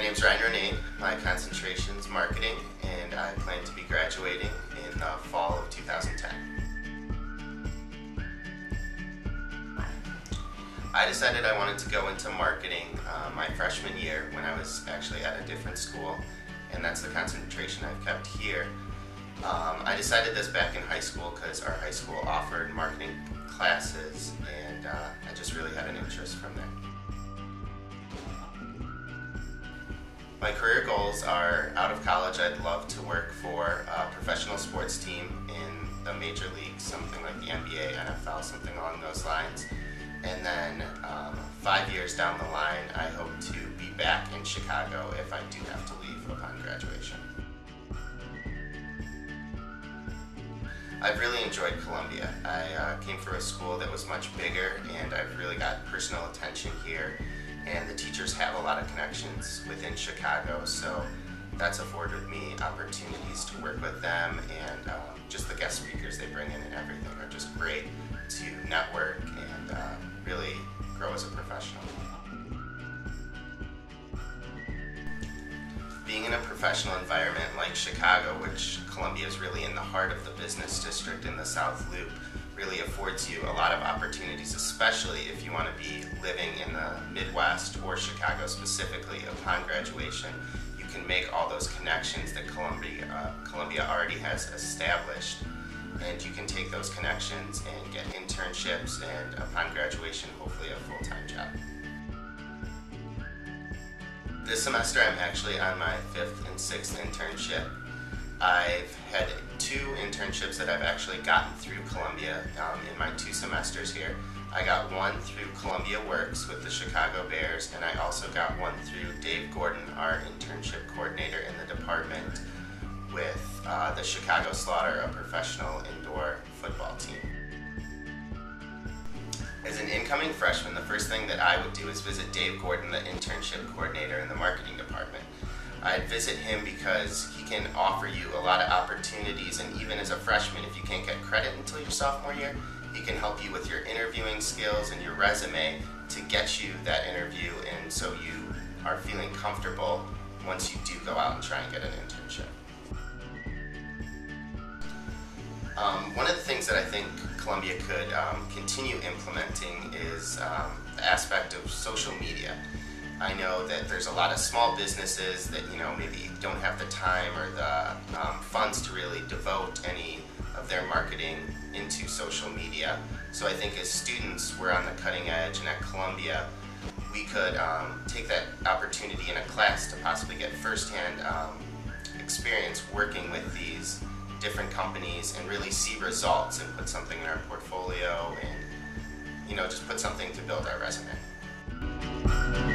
name's Ryan Ronayne. My concentration is marketing, and I plan to be graduating in the fall of 2010. I decided I wanted to go into marketing uh, my freshman year when I was actually at a different school, and that's the concentration I've kept here. Um, I decided this back in high school because our high school offered marketing classes, and uh, I just My career goals are out of college, I'd love to work for a professional sports team in the major leagues, something like the NBA, NFL, something along those lines. And then um, five years down the line, I hope to be back in Chicago if I do have to leave upon graduation. I've really enjoyed Columbia. I uh, came from a school that was much bigger and I've really got personal attention here and the teachers have a lot of connections within Chicago, so that's afforded me opportunities to work with them, and um, just the guest speakers they bring in and everything are just great to network and uh, really grow as a professional. Being in a professional environment like Chicago, which Columbia is really in the heart of the business district in the South Loop, really affords you a lot of opportunities, especially if you want to be living in the Midwest or Chicago specifically upon graduation. You can make all those connections that Columbia, uh, Columbia already has established, and you can take those connections and get internships, and upon graduation, hopefully a full-time job. This semester, I'm actually on my fifth and sixth internship. I've had two internships that I've actually gotten through Columbia um, in my two semesters here. I got one through Columbia Works with the Chicago Bears, and I also got one through Dave Gordon, our internship coordinator in the department, with uh, the Chicago Slaughter, a professional indoor football team. As an incoming freshman, the first thing that I would do is visit Dave Gordon, the internship coordinator in the marketing I'd visit him because he can offer you a lot of opportunities, and even as a freshman, if you can't get credit until your sophomore year, he can help you with your interviewing skills and your resume to get you that interview, and so you are feeling comfortable once you do go out and try and get an internship. Um, one of the things that I think Columbia could um, continue implementing is um, the aspect of social media. I know that there's a lot of small businesses that you know maybe don't have the time or the um, funds to really devote any of their marketing into social media. So I think as students, we're on the cutting edge, and at Columbia, we could um, take that opportunity in a class to possibly get firsthand um, experience working with these different companies and really see results and put something in our portfolio and you know just put something to build our resume.